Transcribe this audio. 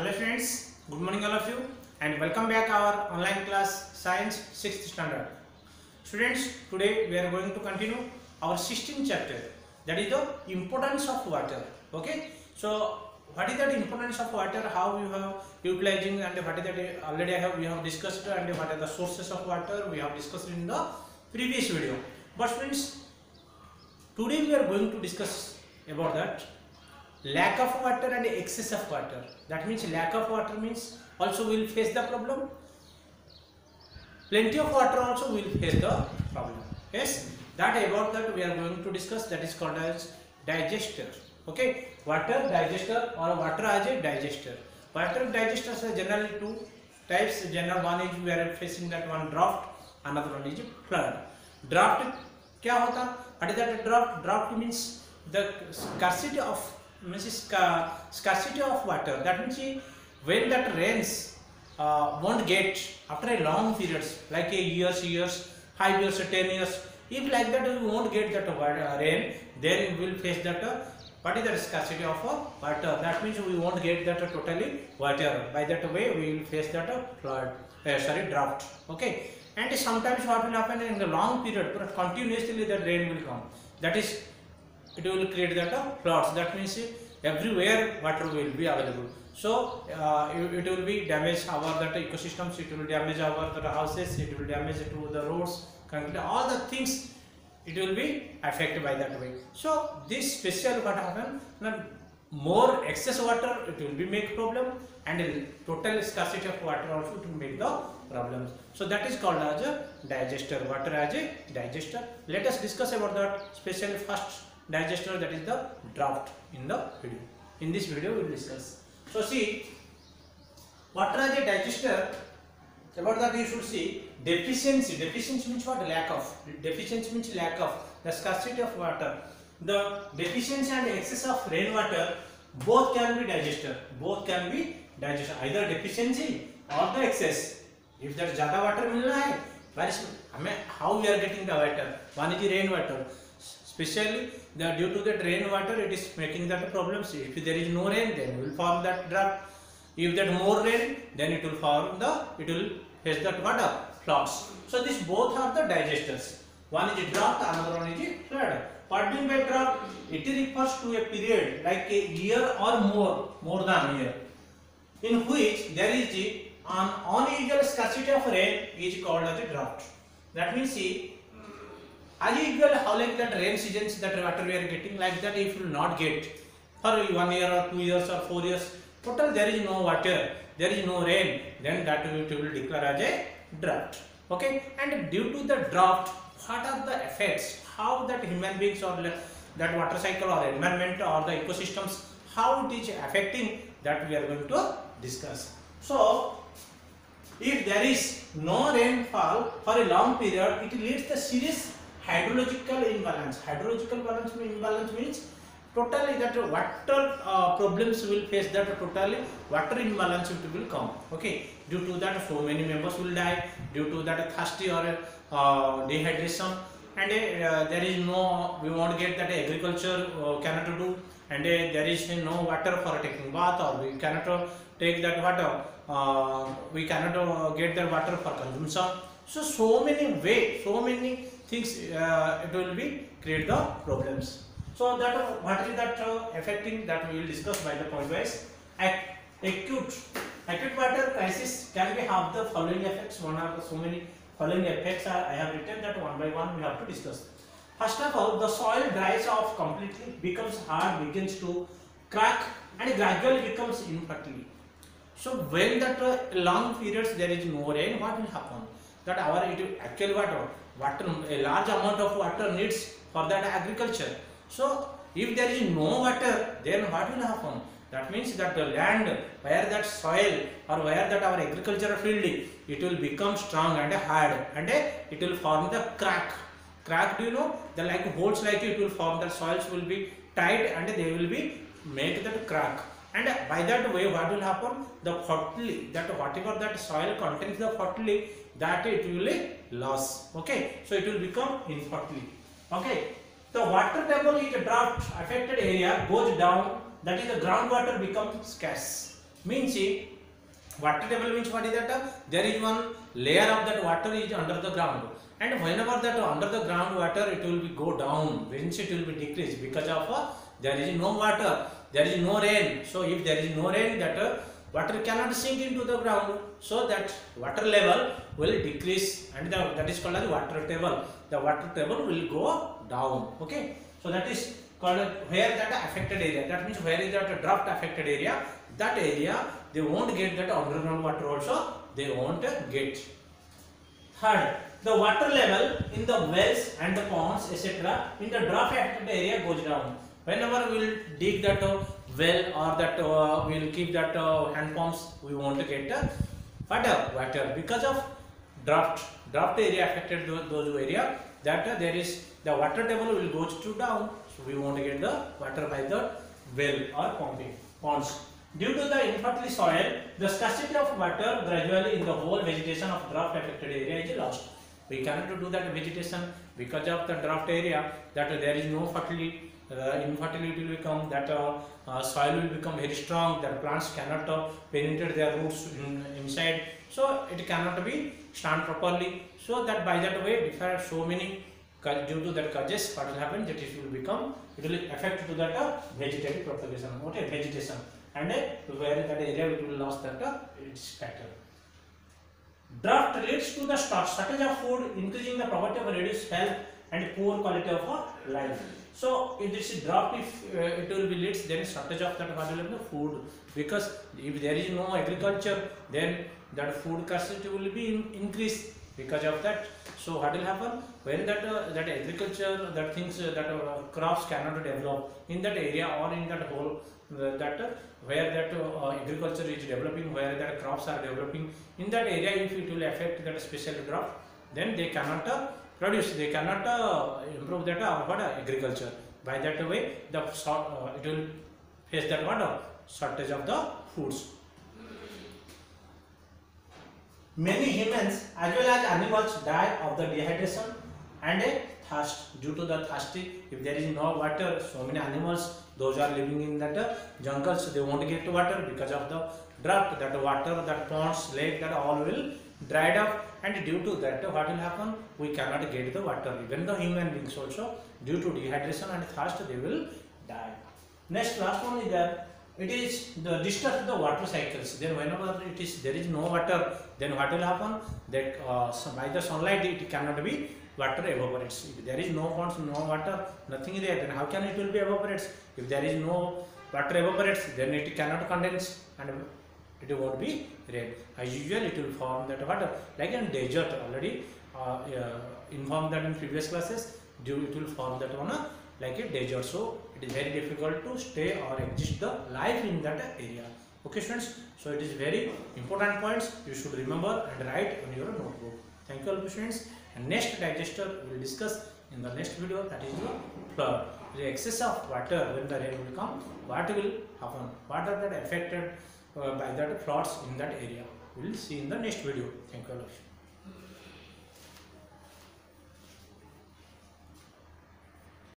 Hello friends, good morning all of you and welcome back our online class Science 6th standard. Students, today we are going to continue our 16th chapter that is the importance of water. Okay, so what is that importance of water, how you have utilizing and what is that already I have we have discussed and what are the sources of water we have discussed in the previous video. But friends, today we are going to discuss about that lack of water and excess of water that means lack of water means also we will face the problem plenty of water also will face the problem yes that about that we are going to discuss that is called as digester okay water digester or water as a digester water digesters are generally two types general one is we are facing that one draft another one is flood draft क्या होता what is that draft draft means the scarcity of means sca- scarcity of water. That means when that rains uh, won't get after a long periods like a years years five years ten years if like that we won't get that wa- uh, rain then we will face that uh, what is the scarcity of uh, water? That means we won't get that uh, totally water. By that way we will face that flood uh, sorry drought. Okay? And sometimes what will happen in the long period continuously the rain will come. That is it will create that uh, floods that means uh, everywhere water will be available. So uh, it, it will be damage our that ecosystems it will damage our that houses it will damage to the roads all the things it will be affected by that way. So this special what happen now more excess water it will be make problem and total scarcity of water also to make the problems so that is called as a digester water as a digester. Let us discuss about that special first digestion that is the draft in the video. In this video we will discuss. So see what are the digester? About that you should see deficiency. Deficiency means what? Lack of. Deficiency means lack of. The scarcity of water. The deficiency and excess of rainwater both can be digested both can be digested either deficiency or the excess. If there is zyada water mil raha how we are getting the water? One is the rainwater especially due to that rain water it is making that problems if there is no rain then it will form that drought. If that more rain then it will form the it will face that water floods so these both are the digesters. One is a drought another one is a flood. What mean by drought? It refers to a period like a year or more more than a year in which there is an unusual scarcity of rain is called as a drought. That means see usual how like that rain seasons that water we are getting? Like that if you will not get for one year or two years or four years total there is no water there is no rain then that will, it will declare as a drought. Okay? And due to the drought what are the effects? How that human beings or that water cycle or environment or the ecosystems how it is affecting that we are going to discuss. So if there is no rainfall for a long period it leads to serious hydrological imbalance hydrological balance mean- imbalance means totally that water uh, problems will face that totally water imbalance it will come okay due to that so many members will die due to that thirsty or uh, dehydration and uh, there is no we won't get that agriculture uh, cannot do and uh, there is no water for taking bath or we cannot uh, take that water uh, we cannot uh, get that water for consumption so so many way so many things uh, it will be create the problems. So that what is that uh, affecting that we will discuss by the point wise? Ac- acute acute water crisis can be have the following effects. One of so many following effects are i have written that one by one we have to discuss. First of all the soil dries off completely becomes hard begins to crack and gradually becomes infertile. So when that uh, long periods there is no rain, what will happen? That our actual water, water a large amount of water needs for that agriculture. So if there is no water, then what will happen? That means that the land where that soil or where that our agricultural field, it will become strong and hard and it will form the crack. Crack, do you know? The like holes like it will form. The soils will be tight and they will be make that crack and by that way what will happen the fertility that whatever that soil contains the fertility that it will loss. Okay? So it will become infertile okay? The water table is a drought affected area goes down. That is the groundwater becomes scarce. Means water table means what is that? There is one layer of that water is under the ground. And whenever that under the ground water it will be go down. Means it will be decreased because of uh, there is no water there is no rain. So if there is no rain that uh, water cannot sink into the ground so that water level will decrease and the, that is called as water table. The water table will go down okay? So that is called where that affected area that means where is that draft affected area? That area they won't get that underground water also they won't get. Third the water level in the wells and the ponds etc in the draft affected area goes down. Whenever we will dig that well or that uh, we will keep that uh, hand pumps we want to get uh, water water. Because of draft draft area affected those, those area that uh, there is the water table will go to down. So we want to get the water by the well or pumping ponds. Due to the infertile soil the scarcity of water gradually in the whole vegetation of draft affected area is lost. We cannot do that vegetation because of the draft area that there is no fertility uh, infertility will become that uh, uh, soil will become very strong that plants cannot uh, penetrate their roots in, inside. So it cannot be stand properly. So that by that way different so many due to that causes what will happen? That it will become it will affect to that uh, vegetative propagation okay vegetation. And uh, where that area it will lose that uh, its pattern Draft leads to the shortage of food, increasing the poverty of reduced health and poor quality of uh, life. So, if this is draft, if uh, it will be leads, then shortage of that the food because if there is no agriculture, then that food scarcity will be in, increased because of that. So, what will happen when that uh, that agriculture, that things uh, that uh, crops cannot develop in that area or in that whole uh, that uh, where that uh, agriculture is developing, where that crops are developing in that area, if it will affect that special crop, then they cannot produce, they cannot uh, improve that uh, what uh, agriculture. By that way, the sort uh, it will face that what uh, shortage of the foods. Many humans as well as animals die of the dehydration and a thirst due to the thirsty. If there is no water, so many animals those are living in that uh, jungles they won't get water because of the drought. That water, that ponds, lake, that all will dried up, and due to that, what will happen? We cannot get the water. Even the human beings also due to dehydration and thirst they will die. Next, last one is that it is the disturb the water cycles. Then whenever it is there is no water, then what will happen? That uh, by the sunlight it cannot be water evaporates. If there is no ponds, no water, nothing is there, then how can it will be evaporates? If there is no water evaporates, then it cannot condense and it won't be rain. As usual, it will form that water like in desert already uh, uh, informed that in previous classes. It will form that one uh, like a desert. So it is very difficult to stay or exist the life in that area. Okay, students. So it is very important points you should remember and write on your notebook. Thank you all students. And next digester we will discuss in the next video that is the flood. The excess of water when the rain will come, what will happen? What are that affected Uh, by that floods in that area? We will see in the next video. Thank you all.